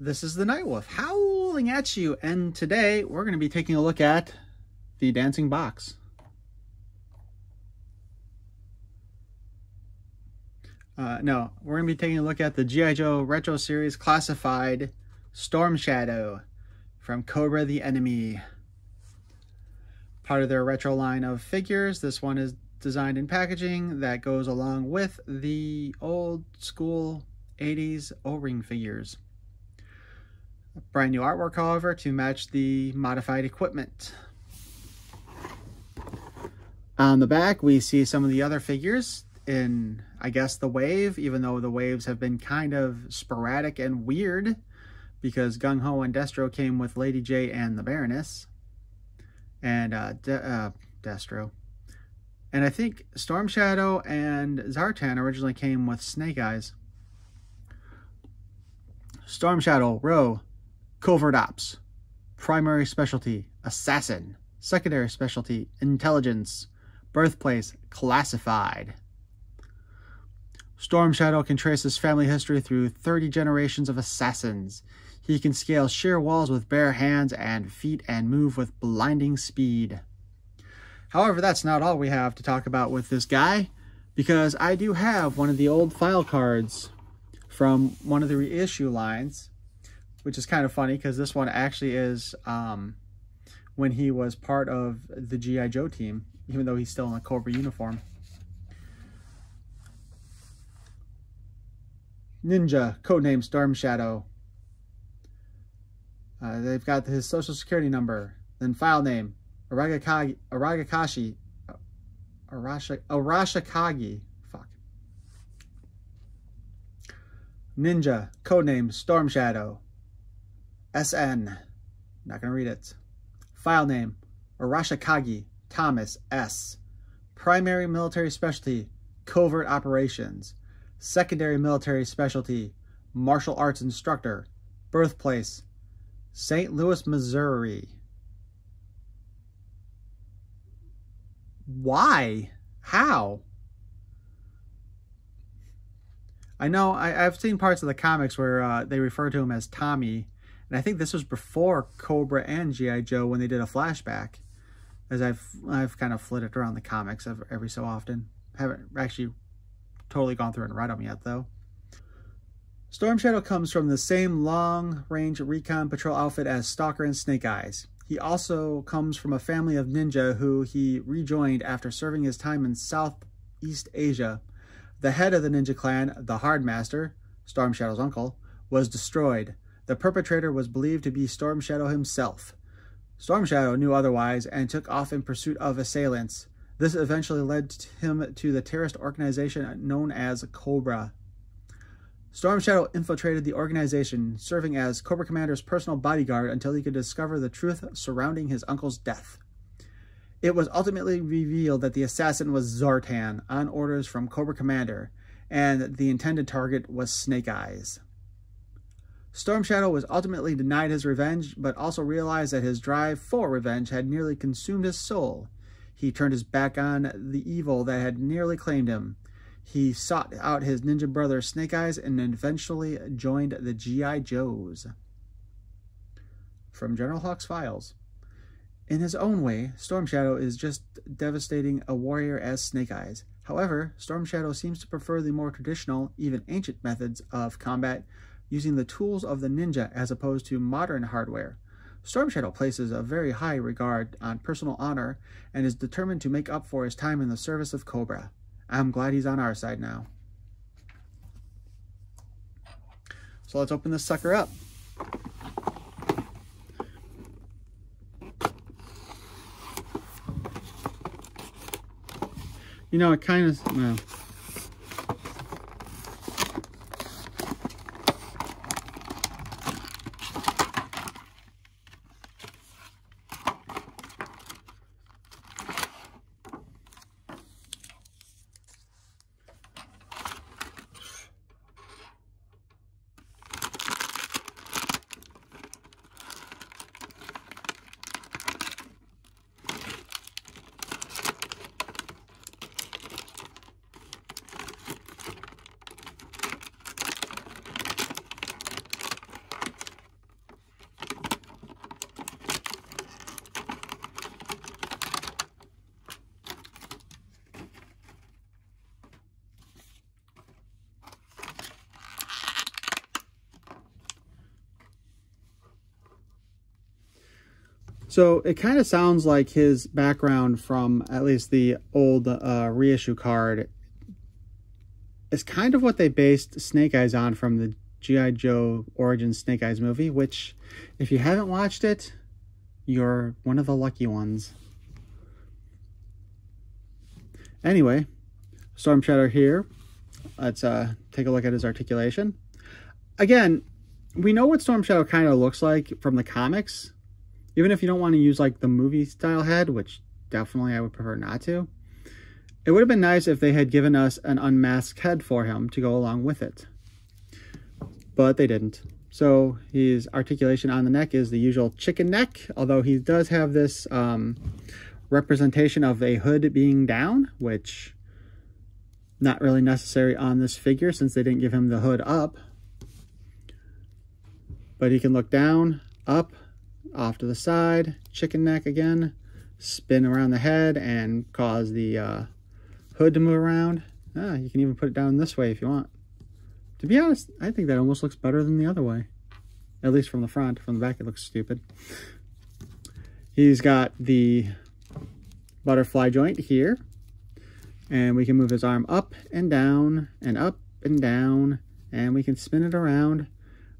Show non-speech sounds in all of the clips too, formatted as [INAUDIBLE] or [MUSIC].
This is the Knight Wolf howling at you, and today we're going to be taking a look at the Dancing Box. Uh, no, we're going to be taking a look at the G.I. Joe Retro Series Classified Storm Shadow from Cobra the Enemy. Part of their retro line of figures, this one is designed in packaging that goes along with the old school 80s O-ring figures. Brand new artwork, however, to match the modified equipment. On the back, we see some of the other figures in, I guess, the wave, even though the waves have been kind of sporadic and weird because Gung Ho and Destro came with Lady Jaye and the Baroness. And uh, De uh, Destro. And I think Storm Shadow and Zartan originally came with Snake Eyes. Storm Shadow, Row, Covert Ops. Primary specialty, Assassin. Secondary specialty, Intelligence. Birthplace, Classified. Storm Shadow can trace his family history through 30 generations of assassins. He can scale sheer walls with bare hands and feet and move with blinding speed. However, that's not all we have to talk about with this guy, because I do have one of the old file cards from one of the reissue lines, which is kind of funny because this one actually is um, when he was part of the G.I. Joe team, even though he's still in a Cobra uniform. Ninja, codename Storm Shadow. Uh, they've got his social security number, then file name, Aragakashi, Arasha, Arashikage, fuck. Ninja, codename Storm Shadow. SN, not gonna read it. File name, Arashikage, Thomas S. Primary military specialty, covert operations. Secondary military specialty, martial arts instructor. Birthplace, St. Louis, Missouri. Why? How? I know, I, have seen parts of the comics where uh, they refer to him as Tommy, and I think this was before Cobra and G.I. Joe when they did a flashback, as I've I've kind of flitted around the comics every, so often. Haven't actually totally gone through and read them yet, though. Storm Shadow comes from the same long-range recon patrol outfit as Stalker and Snake Eyes. He also comes from a family of ninja who he rejoined after serving his time in Southeast Asia. The head of the ninja clan, the Hardmaster, Storm Shadow's uncle, was destroyed. The perpetrator was believed to be Storm Shadow himself. Storm Shadow knew otherwise and took off in pursuit of assailants. This eventually led him to the terrorist organization known as Cobra. Storm Shadow infiltrated the organization, serving as Cobra Commander's personal bodyguard until he could discover the truth surrounding his uncle's death. It was ultimately revealed that the assassin was Zartan, on orders from Cobra Commander, and the intended target was Snake Eyes. Storm Shadow was ultimately denied his revenge, but also realized that his drive for revenge had nearly consumed his soul. He turned his back on the evil that had nearly claimed him. He sought out his ninja brother Snake Eyes and eventually joined the G.I. Joes. From General Hawk's Files. In his own way, Storm Shadow is just devastating a warrior as Snake Eyes. However, Storm Shadow seems to prefer the more traditional, even ancient methods of combat, using the tools of the ninja as opposed to modern hardware. Storm Shadow places a very high regard on personal honor and is determined to make up for his time in the service of Cobra. I'm glad he's on our side now. So let's open this sucker up. You know, it kind of, well, So it kind of sounds like his background from at least the old uh, reissue card is kind of what they based Snake Eyes on from the G.I. Joe Origins Snake Eyes movie, which, if you haven't watched it, you're one of the lucky ones. Anyway, Storm Shadow here. Let's uh, take a look at his articulation. Again, we know what Storm Shadow kind of looks like from the comics. Even if you don't want to use like the movie style head, which definitely I would prefer not to. It would have been nice if they had given us an unmasked head for him to go along with it. But they didn't. So his articulation on the neck is the usual chicken neck, although he does have this um, representation of a hood being down, which not really necessary on this figure since they didn't give him the hood up. But he can look down, up, off to the side, chicken neck again, spin around the head and cause the uh, hood to move around. Ah, you can even put it down this way if you want. To be honest, I think that almost looks better than the other way. At least from the front. From the back, it looks stupid. He's got the butterfly joint here. And we can move his arm up and down and up and down. And we can spin it around.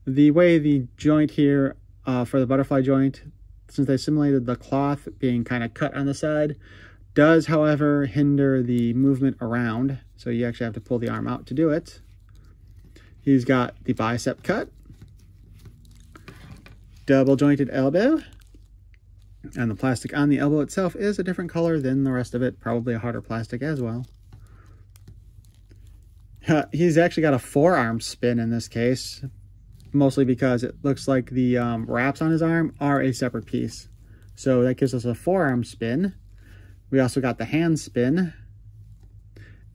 The way the joint here uh, for the butterfly joint, since they simulated the cloth being kind of cut on the side, does, however, hinder the movement around. So you actually have to pull the arm out to do it. He's got the bicep cut, double jointed elbow, and the plastic on the elbow itself is a different color than the rest of it, probably a harder plastic as well. he's actually got a forearm spin in this case, mostly because it looks like the um, wraps on his arm are a separate piece. So that gives us a forearm spin. We also got the hand spin.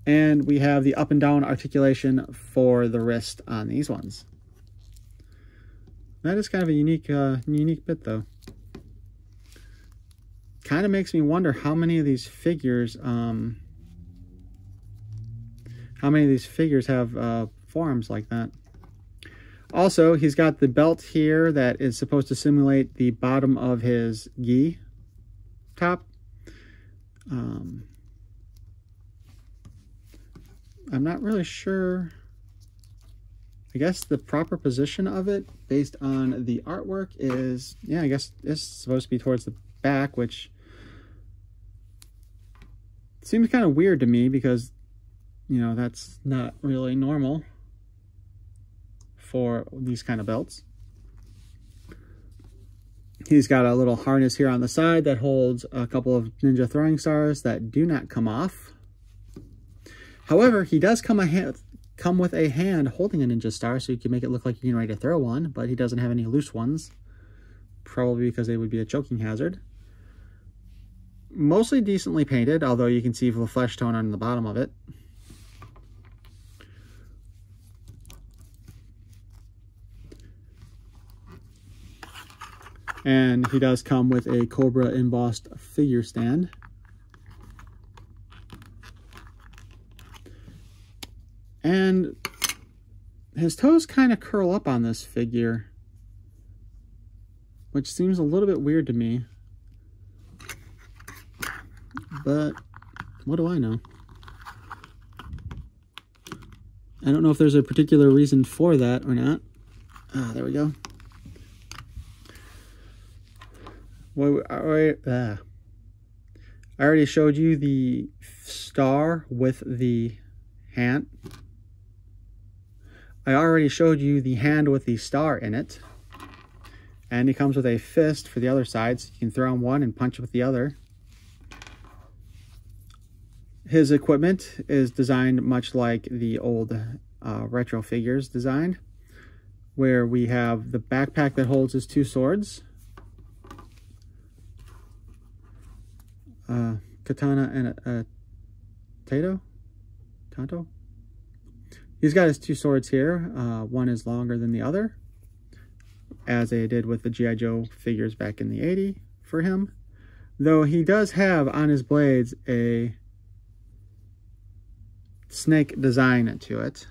And we have the up and down articulation for the wrist on these ones. That is kind of a unique, uh, unique bit though. Kind of makes me wonder how many of these figures, um, how many of these figures have uh, forearms like that. Also, he's got the belt here that is supposed to simulate the bottom of his gi top. Um, I'm not really sure. I guess the proper position of it based on the artwork is, yeah, I guess it's supposed to be towards the back, which seems kind of weird to me because, you know, that's not really normal for these kind of belts. He's got a little harness here on the side that holds a couple of Ninja throwing stars that do not come off. However, he does come, a come with a hand holding a Ninja star, so you can make it look like you're ready to throw one, but he doesn't have any loose ones. Probably because they would be a choking hazard. Mostly decently painted, although you can see the flesh tone on the bottom of it. And he does come with a Cobra embossed figure stand. And his toes kind of curl up on this figure, which seems a little bit weird to me. But what do I know? I don't know if there's a particular reason for that or not. Ah, there we go. Well, I, uh, I already showed you the star with the hand. I already showed you the hand with the star in it. And it comes with a fist for the other side, so you can throw on one and punch with the other. His equipment is designed much like the old uh, retro figures designed, where we have the backpack that holds his two swords, uh, katana and a, a Tato? Tanto? He's got his two swords here. Uh, one is longer than the other, as they did with the G.I. Joe figures back in the 80 for him. Though he does have on his blades a snake design to it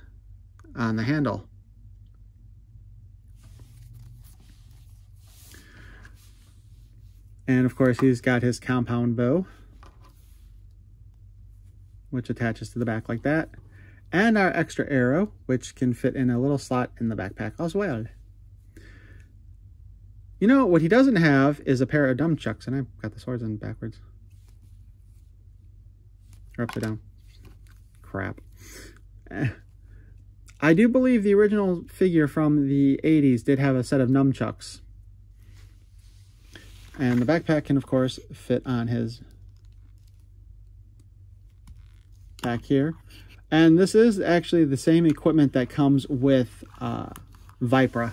on the handle. And of course, he's got his compound bow, which attaches to the back like that. And our extra arrow, which can fit in a little slot in the backpack as well. You know, what he doesn't have is a pair of nunchucks, and I've got the swords in backwards. Or upside down. Crap. Eh. I do believe the original figure from the 80s did have a set of nunchucks. And the backpack can, of course, fit on his back here. And this is actually the same equipment that comes with uh, Vypra.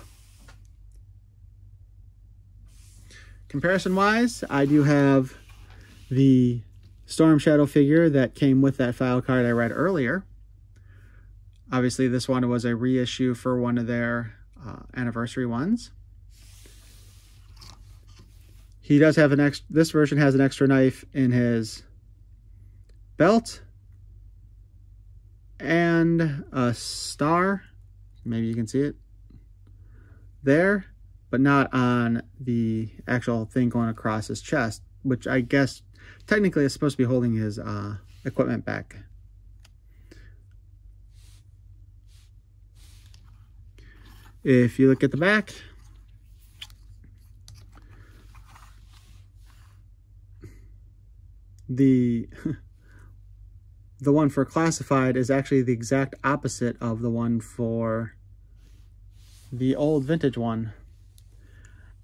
Comparison-wise, I do have the Storm Shadow figure that came with that file card I read earlier. Obviously, this one was a reissue for one of their uh, anniversary ones. He does have an extra, this version has an extra knife in his belt and a star. Maybe you can see it there, but not on the actual thing going across his chest, which I guess technically is supposed to be holding his uh, equipment back. If you look at the back, the [LAUGHS] the one for classified is actually the exact opposite of the one for the old vintage one.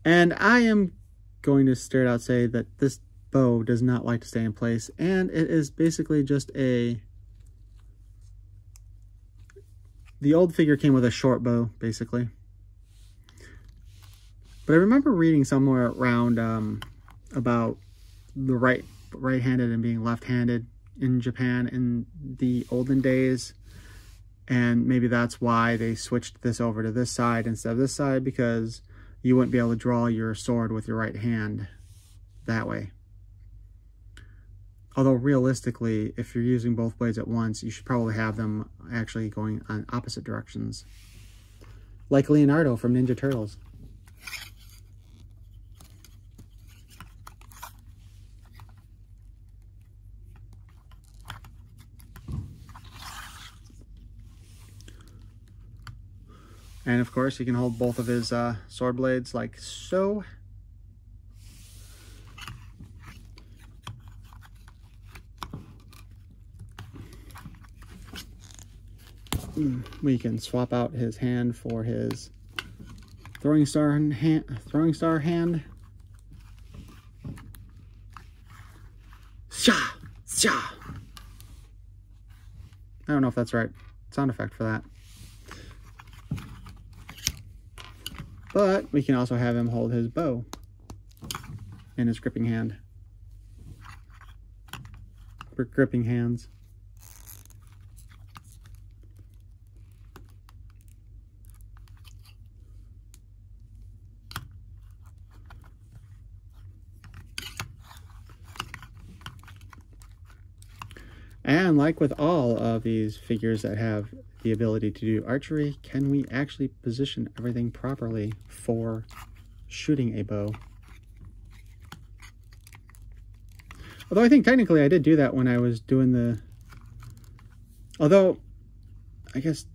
And I am going to straight out say that this bow does not like to stay in place and it is basically just a the old figure came with a short bow, basically. But I remember reading somewhere around um, about the right right-handed and being left-handed in Japan in the olden days. And maybe that's why they switched this over to this side instead of this side because you wouldn't be able to draw your sword with your right hand that way. Although realistically, if you're using both blades at once, you should probably have them actually going on opposite directions. Like Leonardo from Ninja Turtles. And of course, he can hold both of his uh, sword blades like so. we can swap out his hand for his throwing star hand throwing star hand Sha! Sha! I don't know if that's right sound effect for that. But we can also have him hold his bow in his gripping hand. For gripping hands. And like with all of these figures that have the ability to do archery, can we actually position everything properly for shooting a bow? Although I think technically I did do that when I was doing the... Although, I guess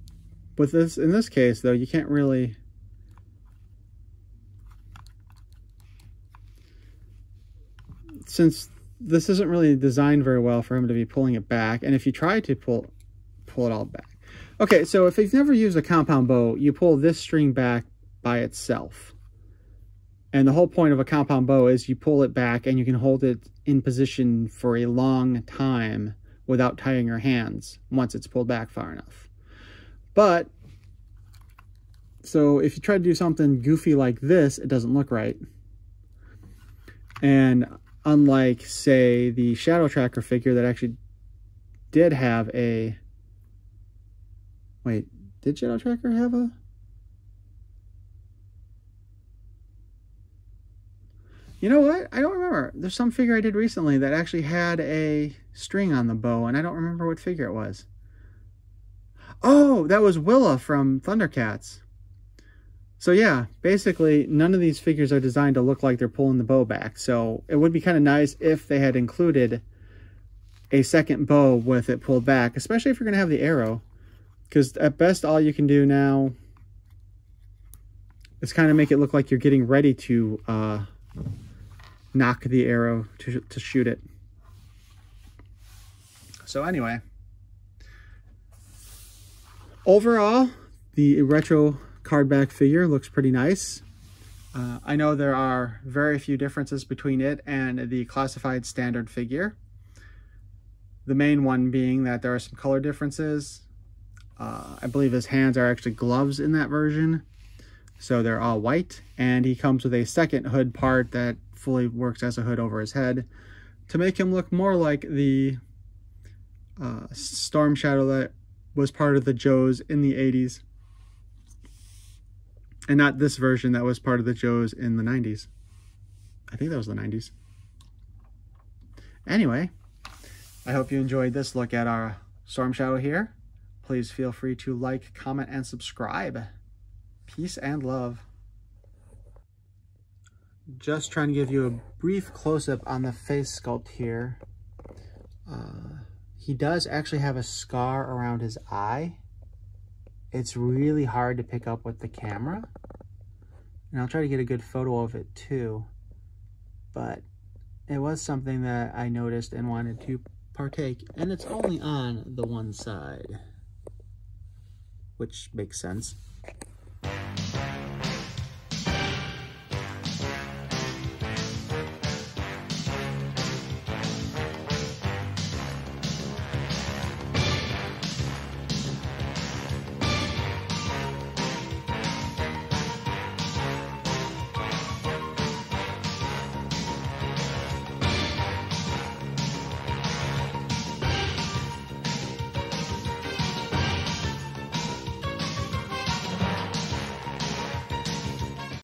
with this, in this case though, you can't really... Since this isn't really designed very well for him to be pulling it back. And if you try to pull, pull it all back. Okay, so if you've never used a compound bow, you pull this string back by itself. And the whole point of a compound bow is you pull it back and you can hold it in position for a long time without tying your hands once it's pulled back far enough. But, so if you try to do something goofy like this, it doesn't look right. And unlike, say, the Shadow Tracker figure that actually did have a... Wait, did Shadow Tracker have a... You know what? I don't remember. There's some figure I did recently that actually had a string on the bow, and I don't remember what figure it was. Oh, that was Willa from Thundercats. So yeah, basically none of these figures are designed to look like they're pulling the bow back. So it would be kind of nice if they had included a second bow with it pulled back, especially if you're going to have the arrow. Because at best, all you can do now is kind of make it look like you're getting ready to uh, knock the arrow to, to shoot it. So anyway, overall, the retro card back figure looks pretty nice. Uh, I know there are very few differences between it and the classified standard figure. The main one being that there are some color differences. Uh, I believe his hands are actually gloves in that version. So they're all white. And he comes with a second hood part that fully works as a hood over his head to make him look more like the uh, Storm Shadow that was part of the Joes in the 80s and not this version that was part of the Joes in the 90s. I think that was the 90s. Anyway, I hope you enjoyed this look at our Storm Shadow here. Please feel free to like, comment, and subscribe. Peace and love. Just trying to give you a brief close-up on the face sculpt here. Uh, he does actually have a scar around his eye it's really hard to pick up with the camera. And I'll try to get a good photo of it too. But it was something that I noticed and wanted to partake. And it's only on the one side, which makes sense.